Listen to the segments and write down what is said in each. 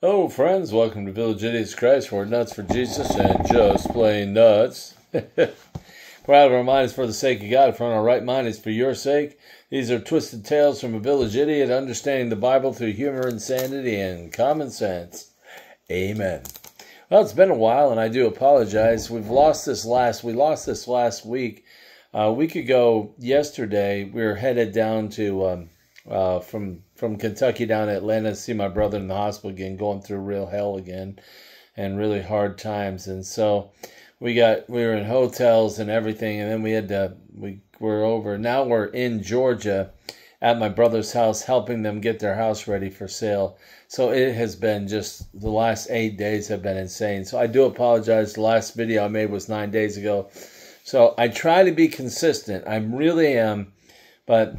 Hello, friends. Welcome to Village Idiots Christ, for nuts for Jesus and just plain nuts. We're out of our minds for the sake of God, for our right mind is for your sake. These are twisted tales from a village idiot understanding the Bible through humor, and insanity, and common sense. Amen. Well, it's been a while, and I do apologize. We've lost this last. We lost this last week. Uh, a week ago, yesterday, we were headed down to um, uh, from from Kentucky down to Atlanta to see my brother in the hospital again, going through real hell again, and really hard times. And so we got we were in hotels and everything, and then we had to we were over. Now we're in Georgia at my brother's house, helping them get their house ready for sale. So it has been just the last eight days have been insane. So I do apologize. The last video I made was nine days ago. So I try to be consistent. I really am, but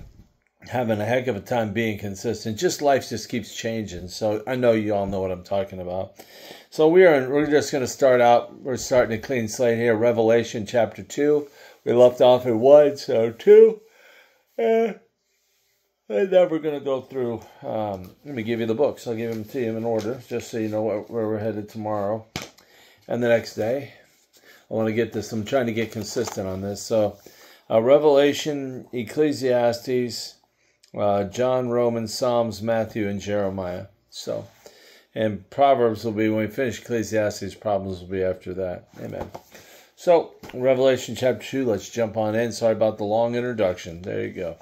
having a heck of a time being consistent. Just life just keeps changing. So I know you all know what I'm talking about. So we are we're just going to start out. We're starting a clean slate here. Revelation chapter two. We left off at one, so two. Uh, and now we're going to go through. Um, let me give you the books. I'll give them to you in order, just so you know where, where we're headed tomorrow and the next day. I want to get this. I'm trying to get consistent on this. So, uh, Revelation, Ecclesiastes, uh, John, Romans, Psalms, Matthew, and Jeremiah. So, and Proverbs will be when we finish Ecclesiastes. Proverbs will be after that. Amen. So, Revelation chapter 2, let's jump on in. Sorry about the long introduction. There you go.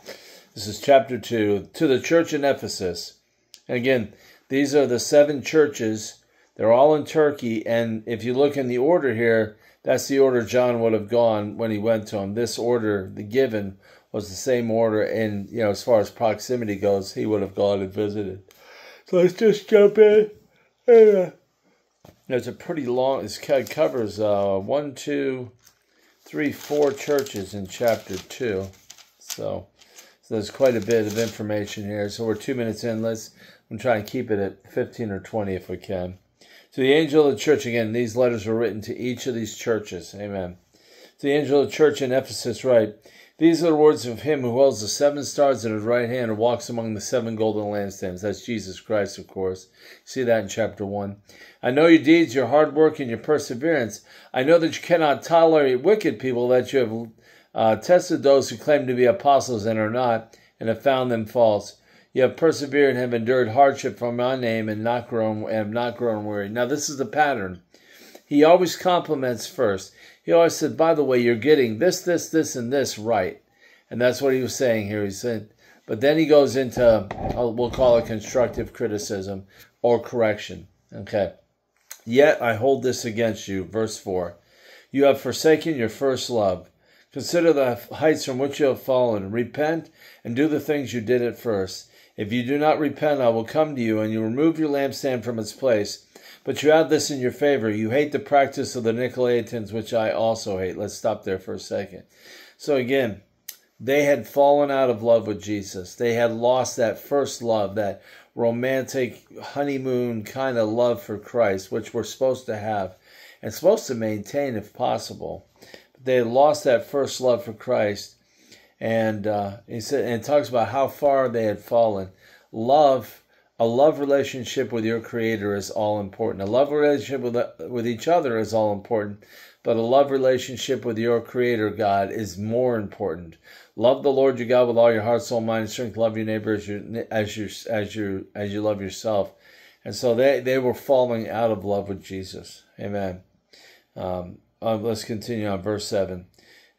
This is chapter 2 to the church in Ephesus. And again, these are the seven churches. They're all in Turkey. And if you look in the order here, that's the order John would have gone when he went to them. This order, the given, was the same order. And, you know, as far as proximity goes, he would have gone and visited. So let's just jump in. There's a pretty long, this covers uh, one, two, three, four churches in chapter 2. So, so there's quite a bit of information here. So we're two minutes in. Let's I'm trying to keep it at 15 or 20 if we can. To the angel of the church, again, these letters were written to each of these churches. Amen. The angel of the church in Ephesus, write, These are the words of him who holds the seven stars in his right hand and walks among the seven golden lampstands. That's Jesus Christ, of course. See that in chapter 1. I know your deeds, your hard work, and your perseverance. I know that you cannot tolerate wicked people, that you have uh, tested those who claim to be apostles and are not, and have found them false. You have persevered and have endured hardship for my name and not grown and have not grown weary. Now this is the pattern. He always compliments first. He always said, by the way, you're getting this, this, this, and this right. And that's what he was saying here. He said, but then he goes into, uh, we'll call it constructive criticism or correction. Okay. Yet I hold this against you. Verse 4. You have forsaken your first love. Consider the heights from which you have fallen. Repent and do the things you did at first. If you do not repent, I will come to you, and you remove your lampstand from its place. But you have this in your favor. You hate the practice of the Nicolaitans, which I also hate. Let's stop there for a second. So again, they had fallen out of love with Jesus. They had lost that first love, that romantic honeymoon kind of love for Christ, which we're supposed to have and supposed to maintain if possible But they had lost that first love for Christ. And uh, he said, and talks about how far they had fallen. Love, a love relationship with your Creator is all important. A love relationship with with each other is all important, but a love relationship with your Creator God is more important. Love the Lord your God with all your heart, soul, mind, and strength. Love your neighbor as you as you as you as you love yourself. And so they they were falling out of love with Jesus. Amen. Um, uh, let's continue on verse 7.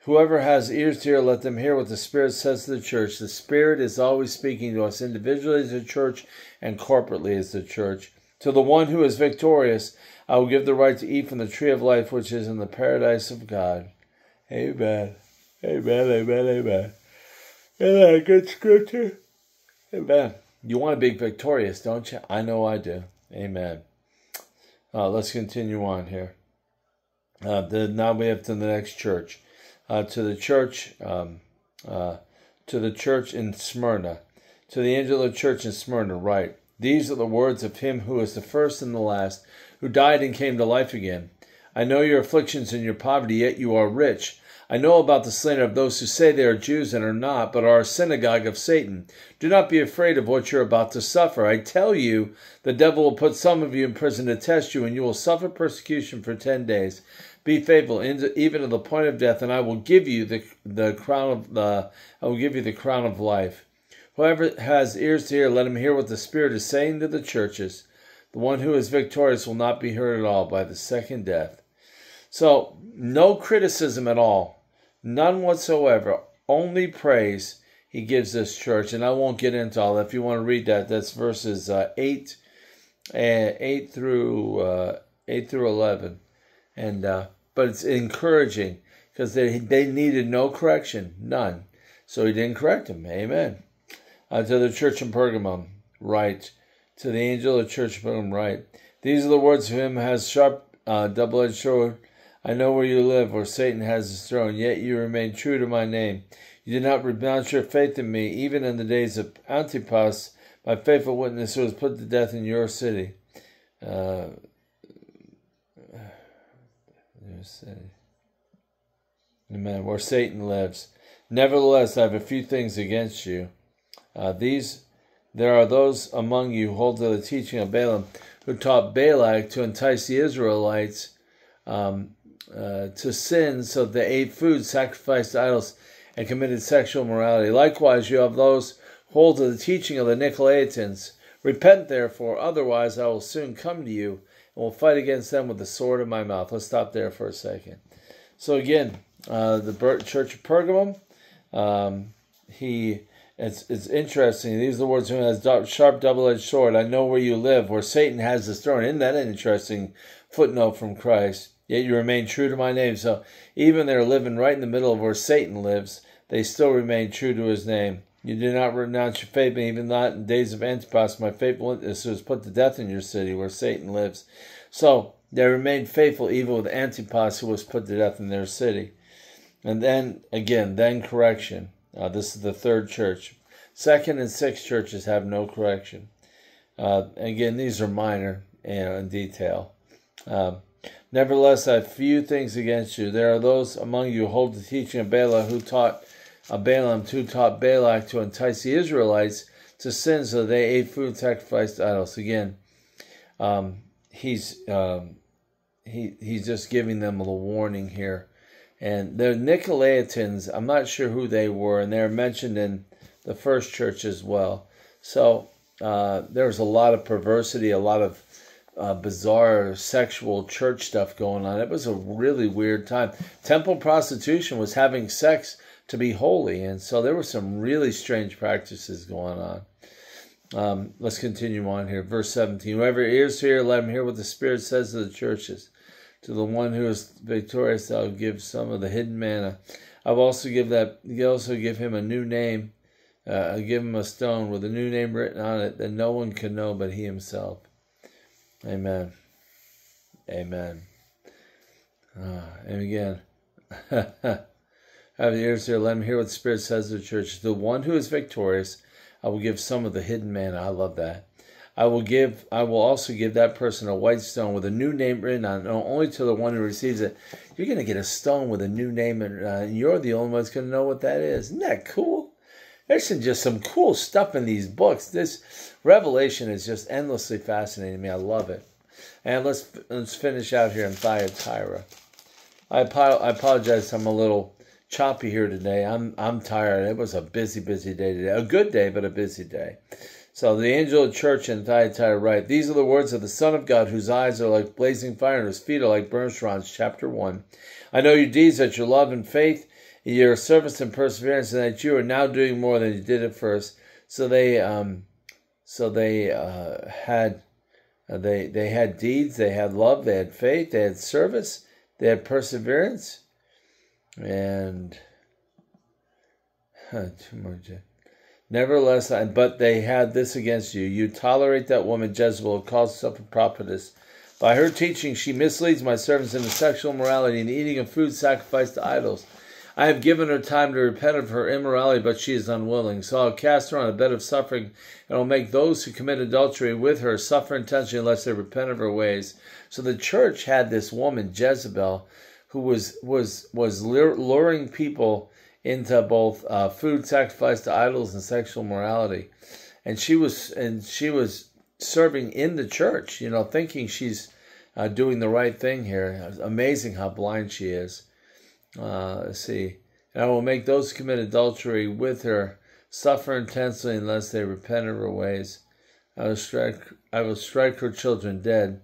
Whoever has ears to hear, let them hear what the Spirit says to the church. The Spirit is always speaking to us individually as a church and corporately as the church. To the one who is victorious, I will give the right to eat from the tree of life which is in the paradise of God. Amen. Amen. Amen. Amen. Isn't that a good scripture? Amen. You want to be victorious, don't you? I know I do. Amen. Uh, let's continue on here. Uh, the, now we have to the next church. Uh, to the church, um, uh, to the church in Smyrna, to the angel of the church in Smyrna, write: These are the words of him who is the first and the last, who died and came to life again. I know your afflictions and your poverty, yet you are rich. I know about the slander of those who say they are Jews and are not, but are a synagogue of Satan. Do not be afraid of what you're about to suffer. I tell you, the devil will put some of you in prison to test you, and you will suffer persecution for ten days. Be faithful even to the point of death, and I will give you the, the crown of the I will give you the crown of life. Whoever has ears to hear, let him hear what the Spirit is saying to the churches. The one who is victorious will not be hurt at all by the second death. So, no criticism at all None whatsoever. Only praise he gives this church. And I won't get into all that. If you want to read that, that's verses uh, 8, uh, 8 through uh, 8 through 11. And uh, but it's encouraging because they they needed no correction, none. So he didn't correct them. Amen. Uh, to the church in Pergamum, write. To the angel of the church in Pergamum, write. These are the words of him has sharp uh, double-edged sword I know where you live, where Satan has his throne, yet you remain true to my name. You did not renounce your faith in me, even in the days of Antipas, my faithful witness who was put to death in your city. Uh, your city. Amen. Where Satan lives. Nevertheless, I have a few things against you. Uh, these, there are those among you who hold to the teaching of Balaam, who taught Balak to entice the Israelites um, uh, to sin, so they ate food sacrificed idols and committed sexual morality. Likewise, you have those who hold to the teaching of the Nicolaitans. Repent, therefore, otherwise I will soon come to you and will fight against them with the sword in my mouth. Let's stop there for a second. So again, uh, the Church of Pergamum, um, he it's it's interesting. These are the words who has sharp double-edged sword. I know where you live, where Satan has his throne. Isn't that an interesting footnote from Christ? Yet you remain true to my name. So even they're living right in the middle of where Satan lives, they still remain true to his name. You did not renounce your faith, but even not in days of Antipas, my faithful witness was put to death in your city where Satan lives. So they remained faithful even with Antipas, who was put to death in their city. And then again, then correction. Uh, this is the third church. Second and sixth churches have no correction. Uh, again, these are minor you know, in detail. Um, Nevertheless, I have few things against you. There are those among you who hold the teaching of Balaam who taught uh, Balaam who taught Balak to entice the Israelites to sin, so they ate food sacrificed to idols. Again, um, he's um, he he's just giving them a little warning here. And the Nicolaitans, I'm not sure who they were, and they're mentioned in the first church as well. So uh, there was a lot of perversity, a lot of uh, bizarre sexual church stuff going on. It was a really weird time. Temple prostitution was having sex to be holy, and so there were some really strange practices going on. Um, let's continue on here. Verse 17 Whoever ears hear, let him hear what the Spirit says to the churches. To the one who is victorious, I'll give some of the hidden manna. I'll also give that. Also give him a new name. Uh, I'll give him a stone with a new name written on it that no one can know but he himself. Amen. Amen. Uh, and again, have ears hear. Let him hear what the Spirit says to the church. The one who is victorious, I will give some of the hidden manna. I love that. I will give. I will also give that person a white stone with a new name written on it, only to the one who receives it. You're going to get a stone with a new name, and uh, you're the only one that's going to know what that is. Isn't that cool? There's some, just some cool stuff in these books. This Revelation is just endlessly fascinating me. I love it. And let's let's finish out here in Thyatira. I, I apologize. I'm a little choppy here today. I'm I'm tired. It was a busy, busy day today. A good day, but a busy day. So the angel of the church in Thyatira write, These are the words of the Son of God, whose eyes are like blazing fire and whose feet are like burnished bronze. Chapter 1. I know your deeds, that your love and faith your service and perseverance, and that you are now doing more than you did at first. So they, um, so they uh, had, uh, they they had deeds, they had love, they had faith, they had service, they had perseverance, and too much. Nevertheless, I, but they had this against you: you tolerate that woman Jezebel, who calls herself a prophetess. By her teaching, she misleads my servants into sexual morality and eating of food sacrificed to idols. I have given her time to repent of her immorality, but she is unwilling. So I'll cast her on a bed of suffering, and will make those who commit adultery with her suffer intensely unless they repent of her ways. So the church had this woman, Jezebel, who was was was luring people into both uh, food sacrifice to idols and sexual morality, and she was and she was serving in the church, you know, thinking she's uh, doing the right thing here. Amazing how blind she is. Uh, let's see. And I will make those who commit adultery with her suffer intensely unless they repent of her ways. I will strike, I will strike her children dead.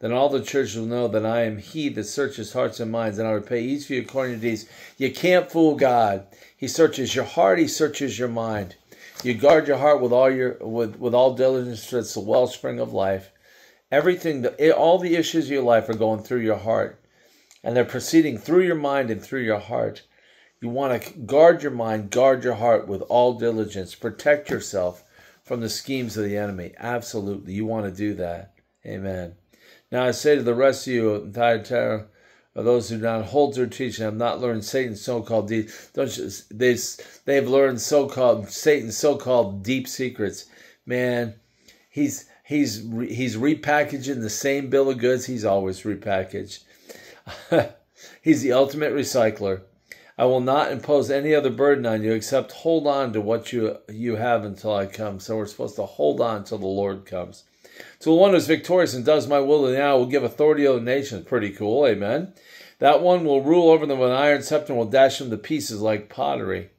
Then all the church will know that I am He that searches hearts and minds, and I will repay each of you according to deeds. You can't fool God. He searches your heart. He searches your mind. You guard your heart with all your with with all diligence, for it's the wellspring of life. Everything, the, eh, all the issues of your life are going through your heart, and they're proceeding through your mind and through your heart. You want to guard your mind, guard your heart with all diligence. Protect yourself from the schemes of the enemy. Absolutely, you want to do that. Amen. Now I say to the rest of you, Thyatira, or those who do not hold to teaching, have not learned Satan's so-called deep. Don't you, they they've learned so-called Satan's so-called deep secrets. Man, he's he's he's repackaging the same bill of goods he's always repackaged. he's the ultimate recycler. I will not impose any other burden on you except hold on to what you you have until I come. So we're supposed to hold on until the Lord comes. To the one who is victorious and does my will, and now will give authority over the nations. Pretty cool, amen. That one will rule over them with an iron scepter and will dash them to pieces like pottery,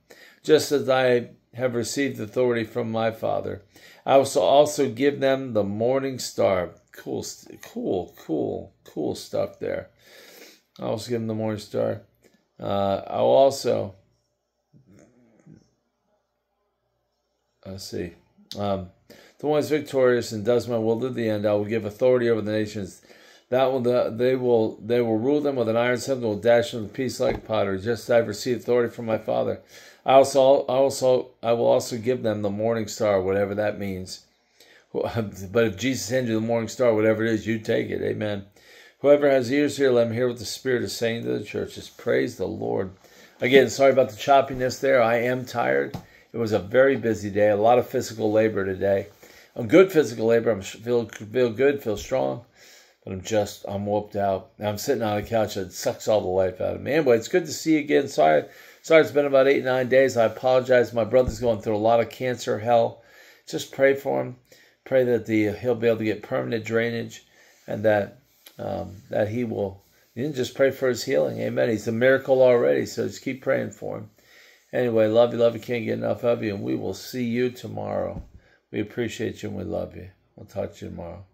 just as I have received authority from my Father. I will also give them the morning star. Cool, cool, cool, cool stuff there. I also give them the morning star. Uh, I'll also, let's see. Um, the one is victorious and does my will to the end. I will give authority over the nations. That will they will they will rule them with an iron scepter. Will dash them to pieces like pottery. Just as I've received authority from my Father. I also I also I will also give them the morning star, whatever that means. But if Jesus hands you the morning star, whatever it is, you take it. Amen. Whoever has ears hear, let him hear what the Spirit is saying to the churches. Praise the Lord. Again, sorry about the choppiness there. I am tired. It was a very busy day, a lot of physical labor today. I'm good physical labor. I'm feel feel good, feel strong, but I'm just I'm whooped out. I'm sitting on a couch that sucks all the life out of me. Anyway, it's good to see you again. Sorry, sorry, it's been about eight nine days. I apologize. My brother's going through a lot of cancer hell. Just pray for him. Pray that the he'll be able to get permanent drainage, and that um, that he will. You didn't just pray for his healing. Amen. He's a miracle already. So just keep praying for him. Anyway, love you, love you. Can't get enough of you, and we will see you tomorrow. We appreciate you and we love you. We'll talk to you tomorrow.